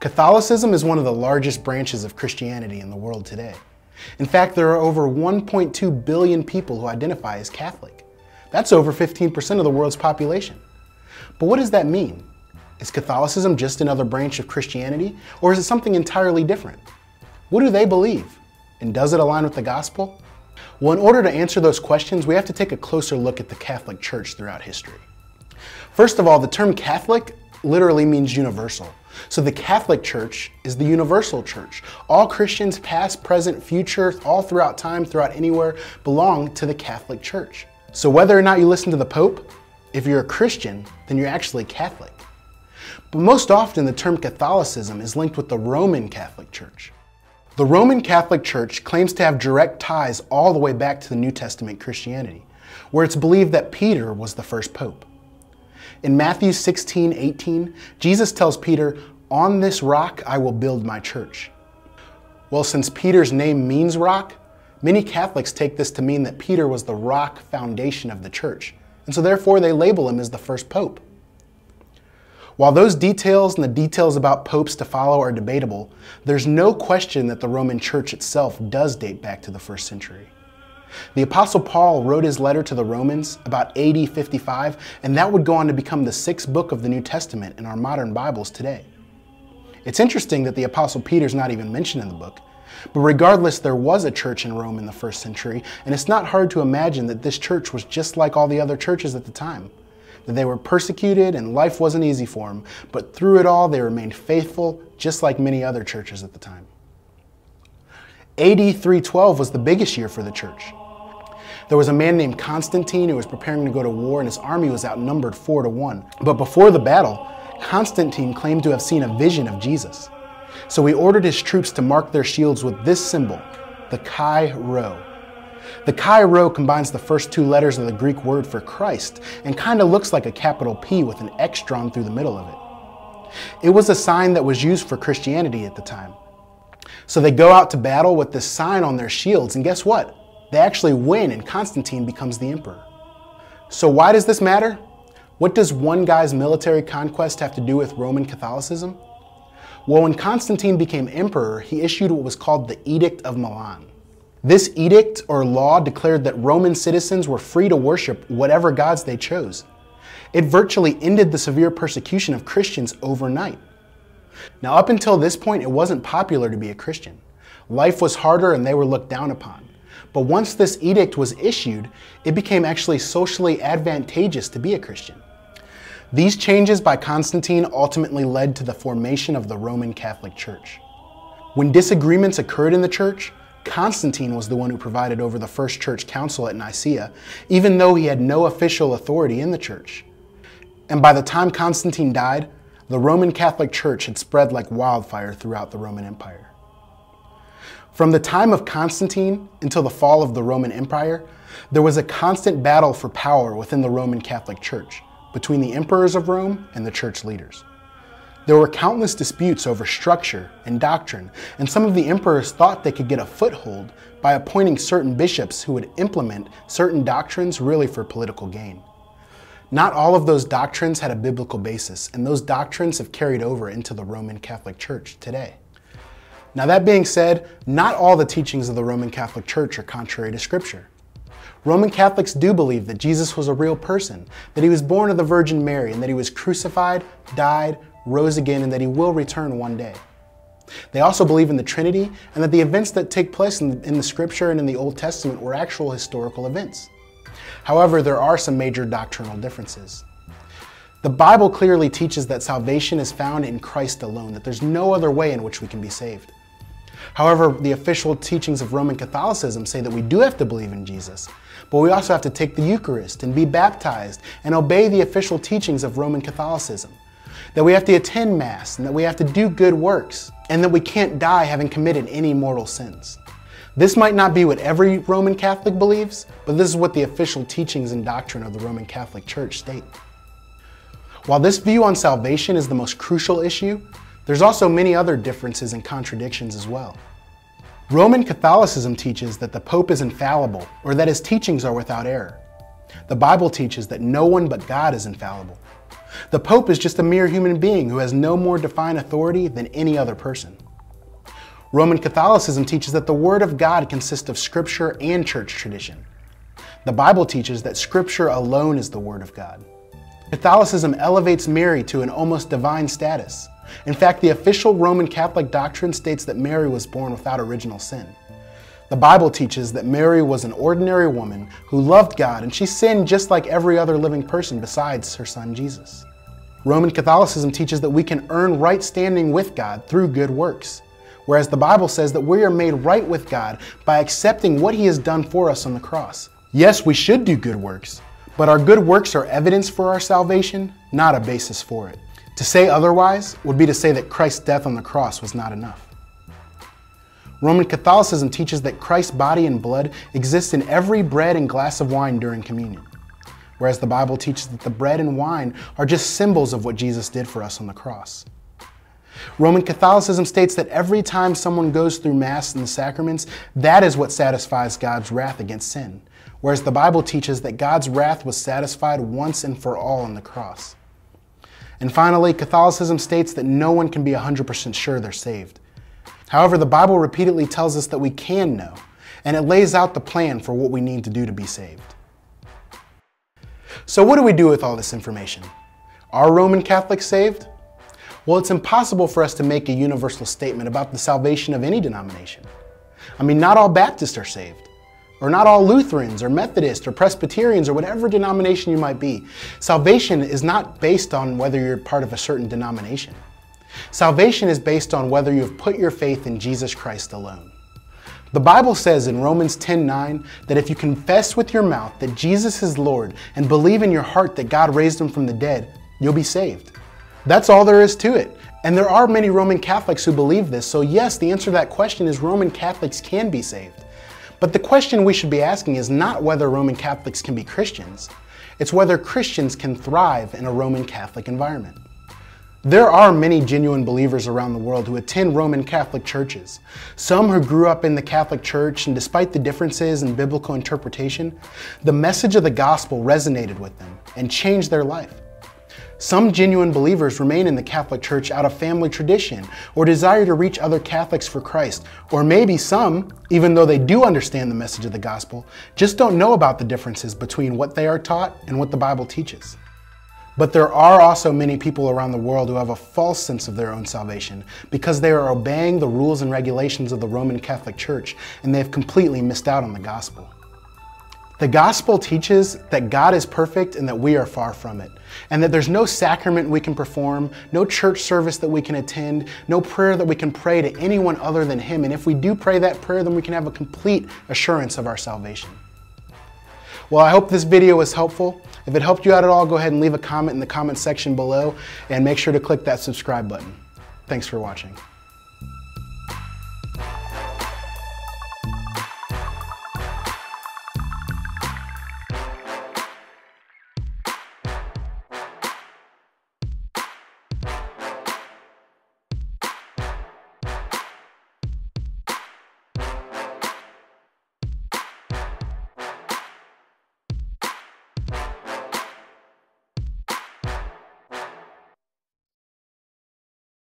Catholicism is one of the largest branches of Christianity in the world today. In fact, there are over 1.2 billion people who identify as Catholic. That's over 15% of the world's population. But what does that mean? Is Catholicism just another branch of Christianity, or is it something entirely different? What do they believe? And does it align with the gospel? Well, in order to answer those questions, we have to take a closer look at the Catholic Church throughout history. First of all, the term Catholic literally means universal. So the Catholic Church is the universal church. All Christians, past, present, future, all throughout time, throughout anywhere, belong to the Catholic Church. So whether or not you listen to the Pope, if you're a Christian, then you're actually Catholic. But most often the term Catholicism is linked with the Roman Catholic Church. The Roman Catholic Church claims to have direct ties all the way back to the New Testament Christianity, where it's believed that Peter was the first pope. In Matthew 16, 18, Jesus tells Peter, On this rock I will build my church. Well, since Peter's name means rock, many Catholics take this to mean that Peter was the rock foundation of the church, and so therefore they label him as the first pope. While those details and the details about popes to follow are debatable, there's no question that the Roman Church itself does date back to the first century. The Apostle Paul wrote his letter to the Romans about AD 55, and that would go on to become the sixth book of the New Testament in our modern Bibles today. It's interesting that the Apostle Peter's not even mentioned in the book, but regardless, there was a church in Rome in the first century, and it's not hard to imagine that this church was just like all the other churches at the time. That they were persecuted and life wasn't easy for them, but through it all, they remained faithful, just like many other churches at the time. AD 312 was the biggest year for the church. There was a man named Constantine who was preparing to go to war, and his army was outnumbered four to one. But before the battle, Constantine claimed to have seen a vision of Jesus. So he ordered his troops to mark their shields with this symbol, the Chi Rho. The Chi Rho combines the first two letters of the Greek word for Christ and kind of looks like a capital P with an X drawn through the middle of it. It was a sign that was used for Christianity at the time. So they go out to battle with this sign on their shields, and guess what? They actually win, and Constantine becomes the emperor. So, why does this matter? What does one guy's military conquest have to do with Roman Catholicism? Well, when Constantine became emperor, he issued what was called the Edict of Milan. This edict or law declared that Roman citizens were free to worship whatever gods they chose. It virtually ended the severe persecution of Christians overnight. Now, up until this point, it wasn't popular to be a Christian. Life was harder and they were looked down upon. But once this edict was issued, it became actually socially advantageous to be a Christian. These changes by Constantine ultimately led to the formation of the Roman Catholic Church. When disagreements occurred in the church, Constantine was the one who provided over the First Church Council at Nicaea, even though he had no official authority in the church. And by the time Constantine died, the Roman Catholic Church had spread like wildfire throughout the Roman Empire. From the time of Constantine until the fall of the Roman Empire, there was a constant battle for power within the Roman Catholic Church between the emperors of Rome and the church leaders. There were countless disputes over structure and doctrine, and some of the emperors thought they could get a foothold by appointing certain bishops who would implement certain doctrines really for political gain. Not all of those doctrines had a biblical basis, and those doctrines have carried over into the Roman Catholic Church today. Now, that being said, not all the teachings of the Roman Catholic Church are contrary to Scripture. Roman Catholics do believe that Jesus was a real person, that he was born of the Virgin Mary, and that he was crucified, died, rose again, and that he will return one day. They also believe in the Trinity and that the events that take place in the, in the Scripture and in the Old Testament were actual historical events. However, there are some major doctrinal differences. The Bible clearly teaches that salvation is found in Christ alone, that there's no other way in which we can be saved. However, the official teachings of Roman Catholicism say that we do have to believe in Jesus, but we also have to take the Eucharist and be baptized and obey the official teachings of Roman Catholicism. That we have to attend Mass and that we have to do good works and that we can't die having committed any mortal sins. This might not be what every Roman Catholic believes, but this is what the official teachings and doctrine of the Roman Catholic Church state. While this view on salvation is the most crucial issue, there's also many other differences and contradictions as well. Roman Catholicism teaches that the Pope is infallible, or that his teachings are without error. The Bible teaches that no one but God is infallible. The Pope is just a mere human being who has no more defined authority than any other person. Roman Catholicism teaches that the Word of God consists of Scripture and church tradition. The Bible teaches that Scripture alone is the Word of God. Catholicism elevates Mary to an almost divine status. In fact, the official Roman Catholic doctrine states that Mary was born without original sin. The Bible teaches that Mary was an ordinary woman who loved God and she sinned just like every other living person besides her son Jesus. Roman Catholicism teaches that we can earn right standing with God through good works, whereas the Bible says that we are made right with God by accepting what He has done for us on the cross. Yes, we should do good works, but our good works are evidence for our salvation, not a basis for it. To say otherwise would be to say that Christ's death on the cross was not enough. Roman Catholicism teaches that Christ's body and blood exist in every bread and glass of wine during communion, whereas the Bible teaches that the bread and wine are just symbols of what Jesus did for us on the cross. Roman Catholicism states that every time someone goes through Mass and the sacraments, that is what satisfies God's wrath against sin, whereas the Bible teaches that God's wrath was satisfied once and for all on the cross. And finally, Catholicism states that no one can be 100% sure they're saved. However, the Bible repeatedly tells us that we can know, and it lays out the plan for what we need to do to be saved. So, what do we do with all this information? Are Roman Catholics saved? Well, it's impossible for us to make a universal statement about the salvation of any denomination. I mean, not all Baptists are saved, or not all Lutherans, or Methodists, or Presbyterians, or whatever denomination you might be. Salvation is not based on whether you're part of a certain denomination. Salvation is based on whether you have put your faith in Jesus Christ alone. The Bible says in Romans 10:9 that if you confess with your mouth that Jesus is Lord and believe in your heart that God raised him from the dead, you'll be saved. That's all there is to it. And there are many Roman Catholics who believe this, so yes, the answer to that question is Roman Catholics can be saved. But the question we should be asking is not whether Roman Catholics can be Christians, it's whether Christians can thrive in a Roman Catholic environment. There are many genuine believers around the world who attend Roman Catholic churches. Some who grew up in the Catholic Church, and despite the differences in biblical interpretation, the message of the gospel resonated with them and changed their life. Some genuine believers remain in the Catholic Church out of family tradition or desire to reach other Catholics for Christ. Or maybe some, even though they do understand the message of the gospel, just don't know about the differences between what they are taught and what the Bible teaches. But there are also many people around the world who have a false sense of their own salvation because they are obeying the rules and regulations of the Roman Catholic Church and they have completely missed out on the gospel. The gospel teaches that God is perfect and that we are far from it, and that there's no sacrament we can perform, no church service that we can attend, no prayer that we can pray to anyone other than Him. And if we do pray that prayer, then we can have a complete assurance of our salvation. Well, I hope this video was helpful. If it helped you out at all, go ahead and leave a comment in the comment section below and make sure to click that subscribe button. Thanks for watching.